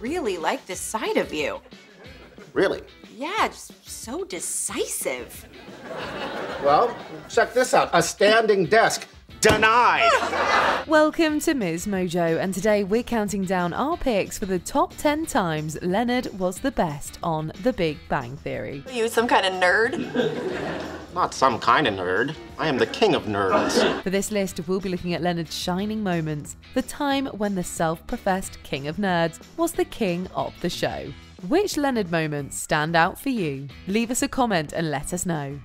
really like this side of you. Really? Yeah, just so decisive. Well, check this out a standing desk. Denied! Welcome to Ms. Mojo, and today we're counting down our picks for the top 10 times Leonard was the best on The Big Bang Theory. Are you some kind of nerd? Not some kind of nerd. I am the king of nerds. For this list, we'll be looking at Leonard's shining moments, the time when the self professed king of nerds was the king of the show. Which Leonard moments stand out for you? Leave us a comment and let us know.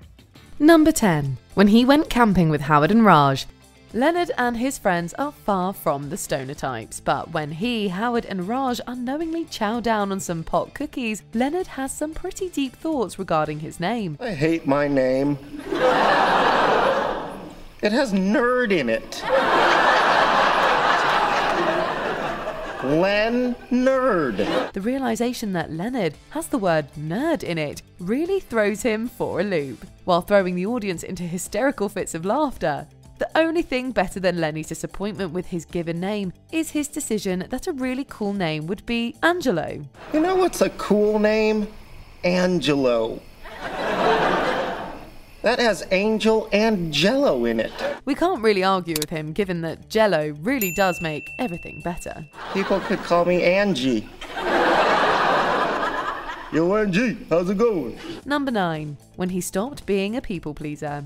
Number 10. When he went camping with Howard and Raj, Leonard and his friends are far from the stoner types, but when he, Howard, and Raj unknowingly chow down on some pot cookies, Leonard has some pretty deep thoughts regarding his name. I hate my name. It has nerd in it. Len Nerd. The realization that Leonard has the word nerd in it really throws him for a loop, while throwing the audience into hysterical fits of laughter. The only thing better than Lenny's disappointment with his given name is his decision that a really cool name would be Angelo. You know what's a cool name? Angelo. That has angel and jello in it. We can't really argue with him given that Jello really does make everything better. People could call me Angie. Yo, Angie, how's it going? Number 9. When he stopped being a people pleaser.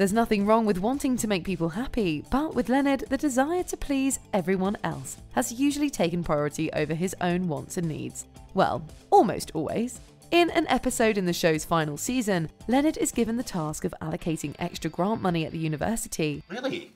There's nothing wrong with wanting to make people happy, but with Leonard, the desire to please everyone else has usually taken priority over his own wants and needs. Well, almost always. In an episode in the show's final season, Leonard is given the task of allocating extra grant money at the university. Really?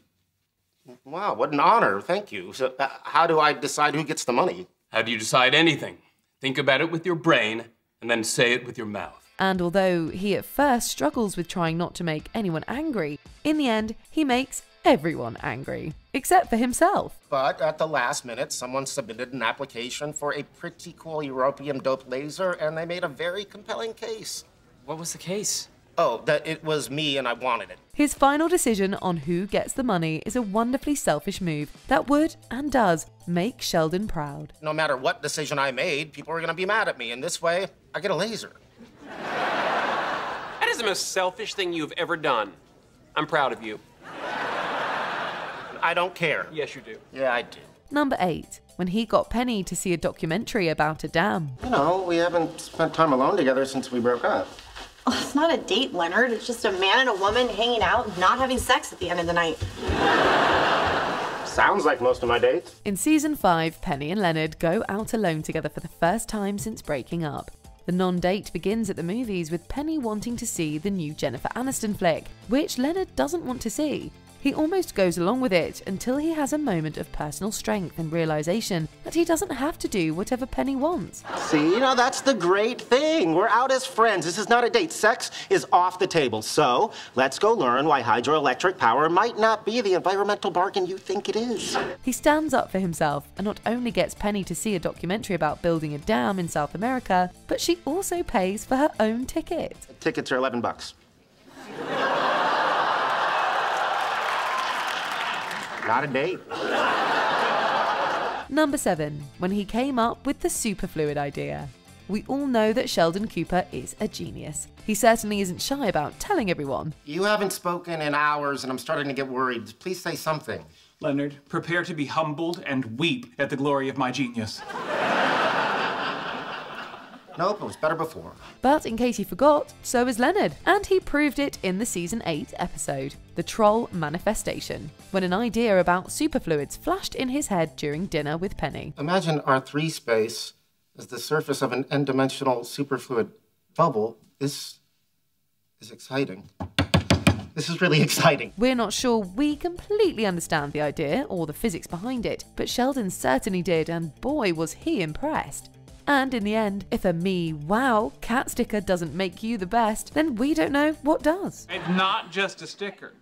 Wow, what an honor. Thank you. So, uh, how do I decide who gets the money? How do you decide anything? Think about it with your brain and then say it with your mouth. And although he at first struggles with trying not to make anyone angry, in the end, he makes everyone angry, except for himself. But at the last minute, someone submitted an application for a pretty cool europium dope laser, and they made a very compelling case. What was the case? Oh, that it was me and I wanted it. His final decision on who gets the money is a wonderfully selfish move that would and does make Sheldon proud. No matter what decision I made, people are gonna be mad at me, and this way, I get a laser. That is the most selfish thing you've ever done. I'm proud of you. I don't care. Yes, you do. Yeah, I do. Number 8. When he got Penny to see a documentary about a dam. You know, we haven't spent time alone together since we broke up. Oh, it's not a date, Leonard. It's just a man and a woman hanging out, not having sex at the end of the night. Sounds like most of my dates. In season 5, Penny and Leonard go out alone together for the first time since breaking up. The non date begins at the movies with Penny wanting to see the new Jennifer Aniston flick, which Leonard doesn't want to see. He almost goes along with it until he has a moment of personal strength and realization that he doesn't have to do whatever Penny wants. See, you know, that's the great thing. We're out as friends. This is not a date. Sex is off the table. So let's go learn why hydroelectric power might not be the environmental bargain you think it is. He stands up for himself and not only gets Penny to see a documentary about building a dam in South America, but she also pays for her own ticket. Tickets are 11 bucks. Not a date. Number 7. When he came up with the superfluid idea. We all know that Sheldon Cooper is a genius. He certainly isn't shy about telling everyone. You haven't spoken in hours, and I'm starting to get worried. Please say something. Leonard, prepare to be humbled and weep at the glory of my genius. Nope, it was better before. But in case you forgot, so is Leonard, and he proved it in the season 8 episode, The Troll Manifestation, when an idea about superfluids flashed in his head during dinner with Penny. Imagine R3 space as the surface of an n-dimensional superfluid bubble. This is exciting. This is really exciting. We're not sure we completely understand the idea or the physics behind it, but Sheldon certainly did, and boy was he impressed. And in the end, if a me wow cat sticker doesn't make you the best, then we don't know what does. It's not just a sticker.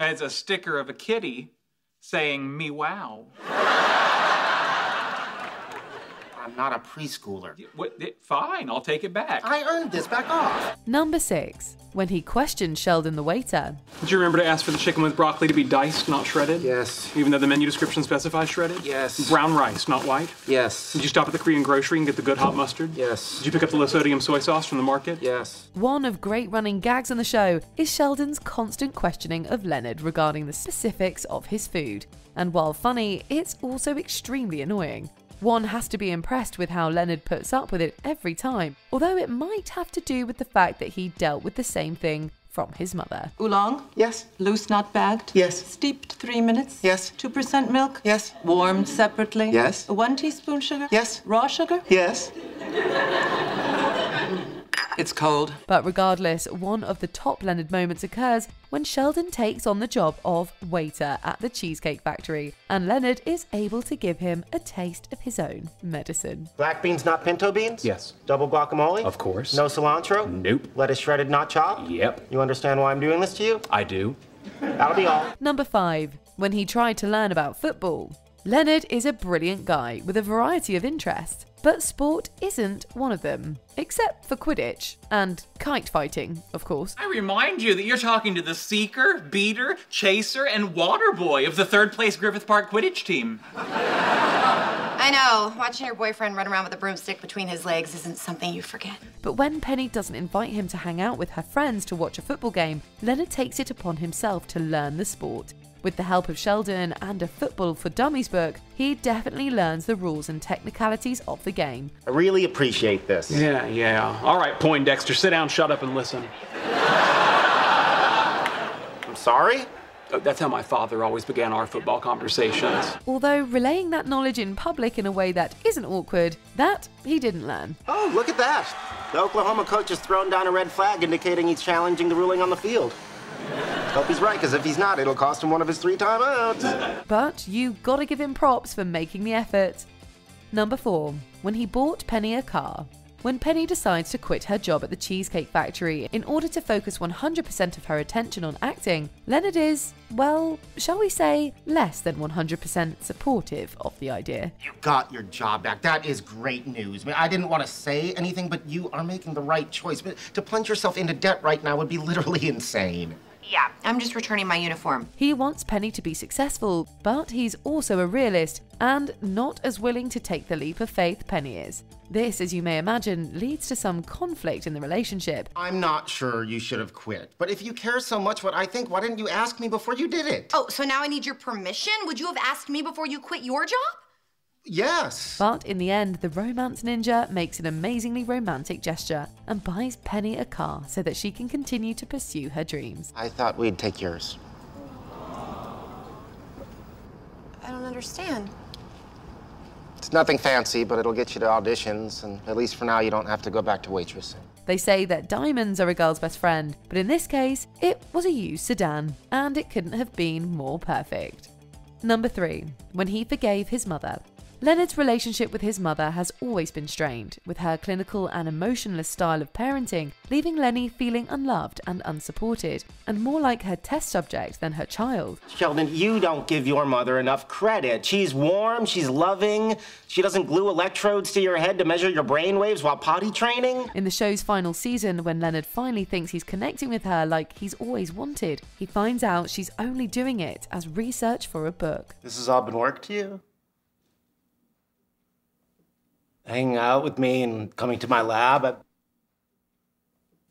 It's a sticker of a kitty saying me wow. I'm not a preschooler. What, fine, I'll take it back. I earned this. Back off. Number 6. When he questioned Sheldon the waiter. Did you remember to ask for the chicken with broccoli to be diced, not shredded? Yes. Even though the menu description specifies shredded? Yes. Brown rice, not white? Yes. Did you stop at the Korean grocery and get the good hot mustard? Yes. Did you pick up the low sodium soy sauce from the market? Yes. One of great running gags on the show is Sheldon's constant questioning of Leonard regarding the specifics of his food. And while funny, it's also extremely annoying. One has to be impressed with how Leonard puts up with it every time, although it might have to do with the fact that he dealt with the same thing from his mother. Oolong? Yes. Loose, not bagged? Yes. Steeped three minutes? Yes. 2% milk? Yes. Warmed separately? Yes. One teaspoon sugar? Yes. Raw sugar? Yes. It's cold. But regardless, one of the top Leonard moments occurs when Sheldon takes on the job of waiter at the Cheesecake Factory, and Leonard is able to give him a taste of his own medicine. Black beans, not pinto beans? Yes. Double guacamole? Of course. No cilantro? Nope. Lettuce shredded, not chopped? Yep. You understand why I'm doing this to you? I do. That'll be all. Number 5. When he tried to learn about football. Leonard is a brilliant guy with a variety of interests, but sport isn't one of them. Except for Quidditch and kite fighting, of course. I remind you that you're talking to the seeker, beater, chaser, and water boy of the third place Griffith Park Quidditch team. I know. Watching your boyfriend run around with a broomstick between his legs isn't something you forget. But when Penny doesn't invite him to hang out with her friends to watch a football game, Leonard takes it upon himself to learn the sport. With the help of Sheldon and a Football for Dummies book, he definitely learns the rules and technicalities of the game. I really appreciate this. Yeah, yeah. All right, Poindexter, sit down, shut up, and listen. I'm sorry? Uh, That's how my father always began our football conversations. Although relaying that knowledge in public in a way that isn't awkward, that he didn't learn. Oh, look at that. The Oklahoma coach has thrown down a red flag indicating he's challenging the ruling on the field. Hope he's right, because if he's not, it'll cost him one of his three timeouts. But you gotta give him props for making the effort. Number 4. When he bought Penny a car. When Penny decides to quit her job at the Cheesecake Factory in order to focus 100% of her attention on acting, Leonard is, well, shall we say, less than 100% supportive of the idea. You got your job back. That is great news. I, mean, I didn't want to say anything, but you are making the right choice. But to plunge yourself into debt right now would be literally insane. Yeah, I'm just returning my uniform. He wants Penny to be successful, but he's also a realist and not as willing to take the leap of faith Penny is. This, as you may imagine, leads to some conflict in the relationship. I'm not sure you should have quit. But if you care so much what I think, why didn't you ask me before you did it? Oh, so now I need your permission? Would you have asked me before you quit your job? Yes. But in the end, the romance ninja makes an amazingly romantic gesture and buys Penny a car so that she can continue to pursue her dreams. I thought we'd take yours. I don't understand. It's nothing fancy, but it'll get you to auditions, and at least for now, you don't have to go back to waitressing. They say that diamonds are a girl's best friend, but in this case, it was a used sedan, and it couldn't have been more perfect. Number 3. When he forgave his mother. Leonard's relationship with his mother has always been strained, with her clinical and emotionless style of parenting leaving Lenny feeling unloved and unsupported, and more like her test subject than her child. Sheldon, you don't give your mother enough credit. She's warm, she's loving, she doesn't glue electrodes to your head to measure your brain waves while potty training. In the show's final season, when Leonard finally thinks he's connecting with her like he's always wanted, he finds out she's only doing it as research for a book. This has all been work to you? Hanging out with me and coming to my lab? I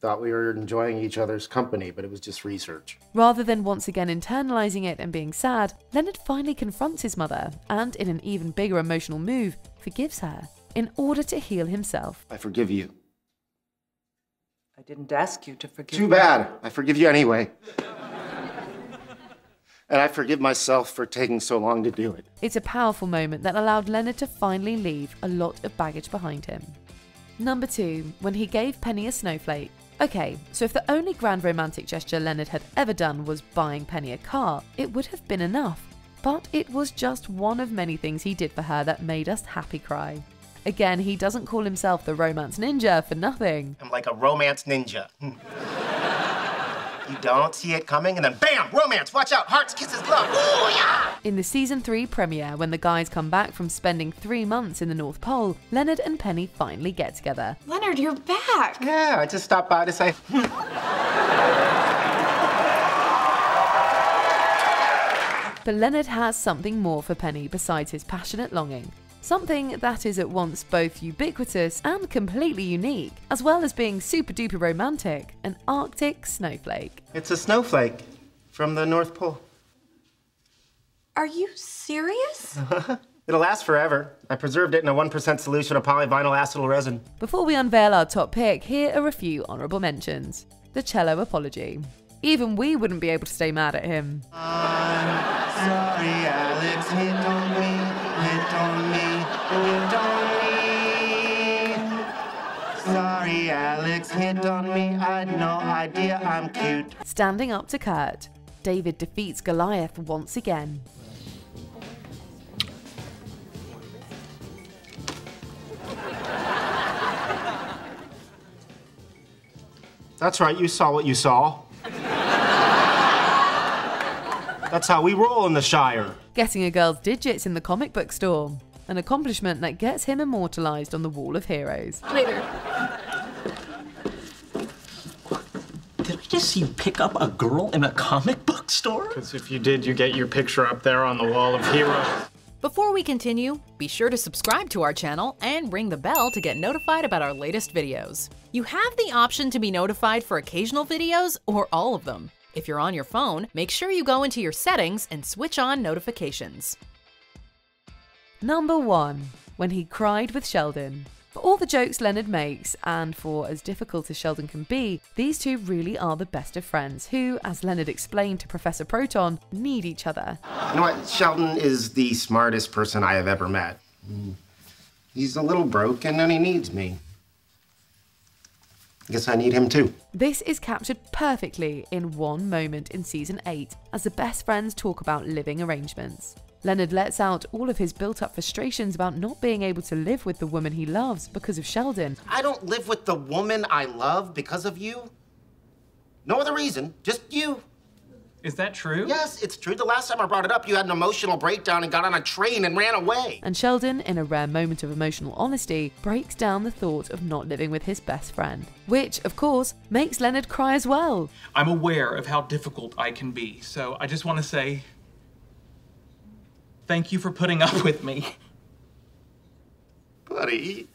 thought we were enjoying each other's company, but it was just research. Rather than once again internalizing it and being sad, Leonard finally confronts his mother and, in an even bigger emotional move, forgives her in order to heal himself. I forgive you. I didn't ask you to forgive Too me. bad. I forgive you anyway. And I forgive myself for taking so long to do it. It's a powerful moment that allowed Leonard to finally leave a lot of baggage behind him. Number 2. When he gave Penny a snowflake. Okay, so if the only grand romantic gesture Leonard had ever done was buying Penny a car, it would have been enough. But it was just one of many things he did for her that made us happy cry. Again, he doesn't call himself the romance ninja for nothing. I'm like a romance ninja. You don't see it coming, and then bam, romance. Watch out, hearts, kisses, love. Ooh, yeah! In the season 3 premiere, when the guys come back from spending three months in the North Pole, Leonard and Penny finally get together. Leonard, you're back. Yeah, I just stopped by to say. Hmm. But Leonard has something more for Penny besides his passionate longing. Something that is at once both ubiquitous and completely unique, as well as being super duper romantic an Arctic snowflake. It's a snowflake from the North Pole. Are you serious? It'll last forever. I preserved it in a 1% solution of polyvinyl acetal resin. Before we unveil our top pick, here are a few honourable mentions. The cello apology. Even we wouldn't be able to stay mad at him. Sorry, Alex, hit on me, hit on me, hit on me. Sorry, Alex, hit on me. I had no idea I'm cute. Standing up to Kurt. David defeats Goliath once again. That's right, you saw what you saw. That's how we roll in the Shire. Getting a girl's digits in the comic book store. An accomplishment that gets him immortalised on the Wall of Heroes. Later. Did I just see you pick up a girl in a comic book store? Because if you did, you get your picture up there on the wall of heroes. Before we continue, be sure to subscribe to our channel and ring the bell to get notified about our latest videos. You have the option to be notified for occasional videos or all of them. If you're on your phone, make sure you go into your settings and switch on notifications. Number 1. When he cried with Sheldon. For all the jokes Leonard makes, and for as difficult as Sheldon can be, these two really are the best of friends who, as Leonard explained to Professor Proton, need each other. You know what? Sheldon is the smartest person I have ever met. He's a little broken and he needs me. I guess I need him too. This is captured perfectly in one moment in season 8 as the best friends talk about living arrangements. Leonard lets out all of his built up frustrations about not being able to live with the woman he loves because of Sheldon. I don't live with the woman I love because of you. No other reason, just you. Is that true? Yes, it's true. The last time I brought it up, you had an emotional breakdown and got on a train and ran away. And Sheldon, in a rare moment of emotional honesty, breaks down the thought of not living with his best friend. Which, of course, makes Leonard cry as well. I'm aware of how difficult I can be, so I just want to say thank you for putting up with me. Buddy.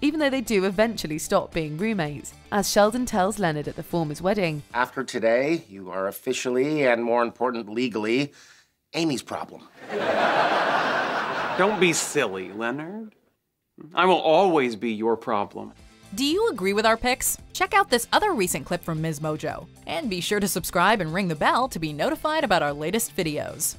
Even though they do eventually stop being roommates, as Sheldon tells Leonard at the former's wedding. After today, you are officially, and more important, legally, Amy's problem. Don't be silly, Leonard. I will always be your problem. Do you agree with our picks? Check out this other recent clip from Ms. Mojo. And be sure to subscribe and ring the bell to be notified about our latest videos.